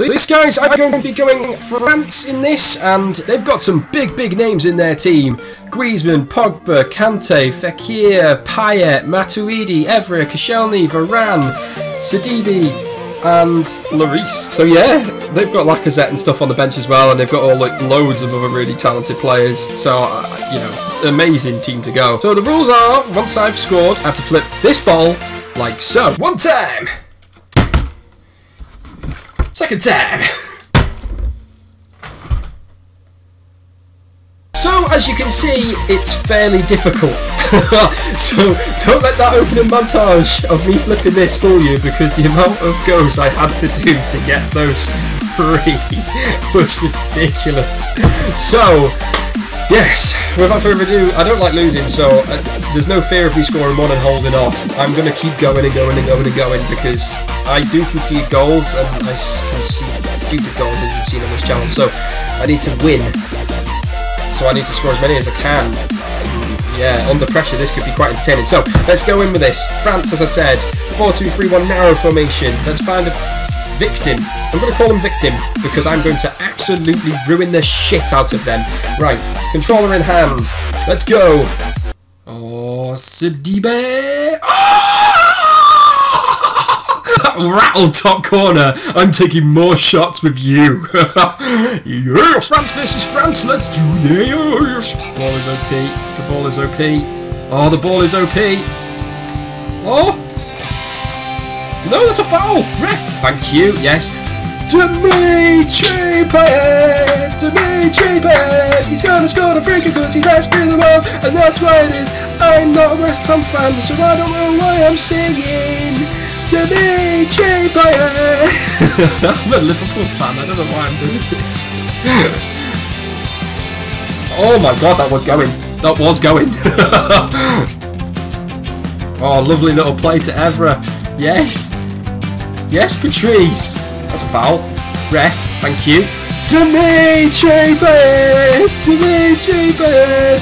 So these guys are going to be going France in this, and they've got some big, big names in their team. Griezmann, Pogba, Kante, Fekir, Payet, Matuidi, Evra, Koscielny, Varane, Sidibe, and Lloris. So yeah, they've got Lacazette and stuff on the bench as well, and they've got all like loads of other really talented players. So uh, you know, it's an amazing team to go. So the rules are: once I've scored, I have to flip this ball like so. One time. Second time. So, as you can see, it's fairly difficult. so, don't let that opening montage of me flipping this fool you because the amount of goes I had to do to get those three was ridiculous. So, yes, without further ado, I don't like losing, so uh, there's no fear of me scoring one and holding off. I'm going to keep going and going and going and going because I do concede goals and I concede stupid goals as you've seen on this channel, so I need to win so I need to score as many as I can. Yeah, under pressure, this could be quite entertaining. So let's go in with this. France, as I said, 4-2-3-1 narrow formation. Let's find a victim. I'm going to call him victim because I'm going to absolutely ruin the shit out of them. Right, controller in hand. Let's go. Oh, Sidibe. Ah! rattled top corner. I'm taking more shots with you. yes, France versus France. Let's do this. Ball is OP. The ball is OP. Oh, the ball is OP. Oh. No, that's a foul. Ref. Thank you. Yes. Dimitri Payet, Dimitri Payet, he's gonna score the free kick because he's best in the world, and that's why it is. I'm not a West Ham fan, so I don't know why I'm singing. Dimitri Payet. I'm a Liverpool fan. I don't know why I'm doing this. oh my god, that was going. That was going. oh, lovely little play to Evra. Yes. Yes, Patrice. That's a foul. Ref, thank you. Dimitri Payet. Dimitri Payet.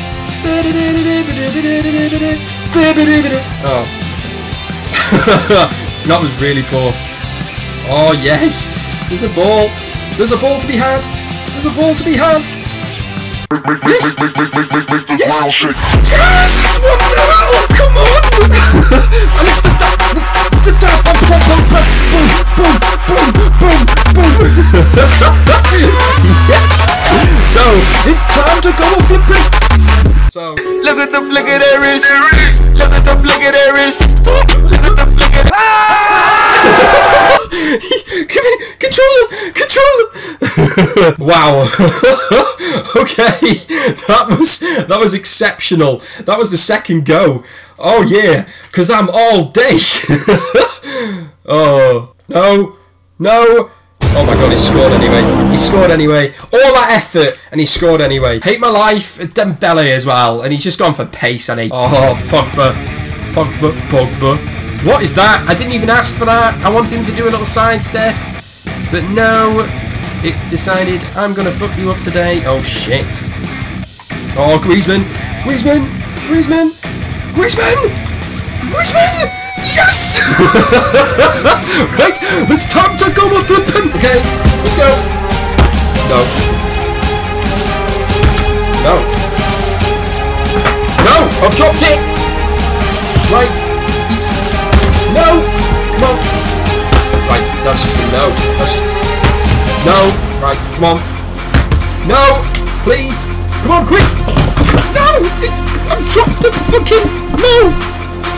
Oh. That was really poor. Oh, yes. There's a ball. There's a ball to be had. There's a ball to be had. Yes! Yes! Yes! It's time to go flipping. So, look at the flick of their wrist. Look at the flick of their wrist. Look at the flick of control him! Control him! wow. okay, that was that was exceptional. That was the second go. Oh yeah, because I'm all day. oh no, no. Oh my god, he scored anyway. He scored anyway. All that effort, and he scored anyway. Hate my life. Dembele as well, and he's just gone for pace, and he. Oh, Pogba, Pogba, Pogba. What is that? I didn't even ask for that. I wanted him to do a little sidestep. But no, it decided I'm going to fuck you up today. Oh, shit. Oh, Griezmann. Griezmann. Griezmann. Griezmann. Griezmann. Yes! right, it's time to go with flipping. Okay, let's go. No. No. No, I've dropped it. Right, he's... No! Come on! Right, that's just a no. That's just... No! Right, come on. No! Please! Come on, quick! No! It's... I've dropped the fucking... No!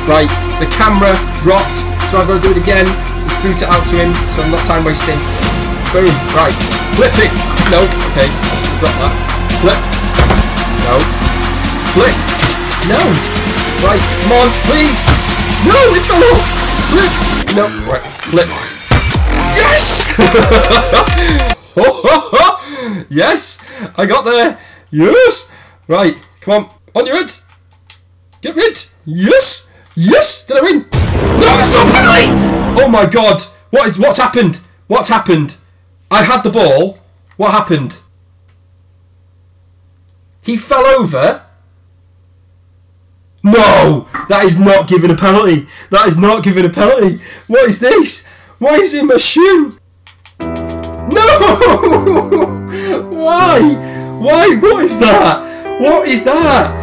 Right, the camera dropped, so I've got to do it again. Just boot it out to him, so I'm not time wasting. Boom. Right. Flip it! No. Okay. Drop that. Flip. No. Flip. No! Right, come on, please! No, it fell off! Flip! No, right, flip. Yes! yes! I got there! Yes! Right, come on, on your head! Get rid! Yes! Yes! Did I win? No, it's not penalty! Oh my god! What is, what's happened? What's happened? I had the ball. What happened? He fell over no! That is not giving a penalty. That is not giving a penalty. What is this? Why is it in my shoe? No! Why? Why? What is that? What is that?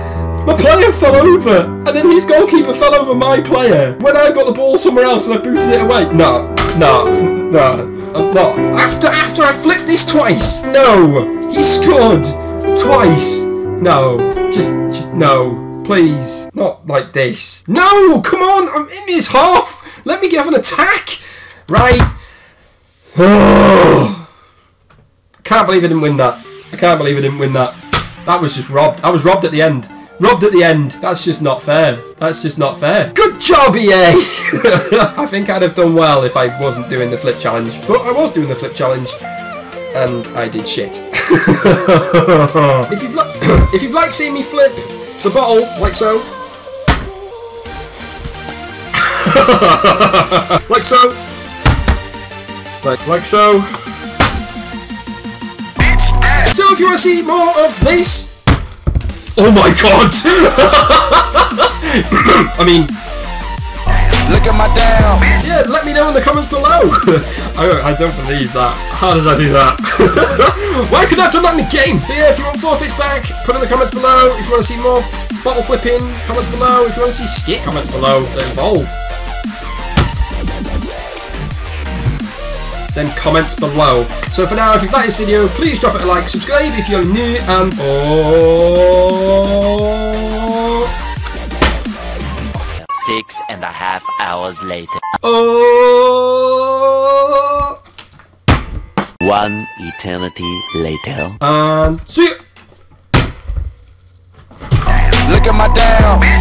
My player fell over, and then his goalkeeper fell over my player. When I've got the ball somewhere else and I've booted it away. No, no, no, not. After after I flipped this twice. No, he scored twice. No, just just no. Please, not like this. No, come on, I'm in his half. Let me have an attack. Right. Oh. Can't believe I didn't win that. I can't believe I didn't win that. That was just robbed. I was robbed at the end. Robbed at the end. That's just not fair. That's just not fair. Good job, EA! I think I'd have done well if I wasn't doing the flip challenge. But I was doing the flip challenge. And I did shit. if you've li- if you've liked seeing me flip the bottle like so, like so, like like so. So if you want to see more of this, oh my god! I mean, Look at my down. yeah, let me know in the comments below. I, I don't believe that. How does I do that? Why could I have done that in the game? But yeah, if you want forfeits back, put in the comments below. If you want to see more bottle flipping, comments below. If you want to see skit, comments below. They're involved. Then comments below. So for now, if you've liked this video, please drop it a like, subscribe if you're new, and oh, Six and a half hours later. oh. oh. One eternity later. And see you. Look at my down. Look at my down.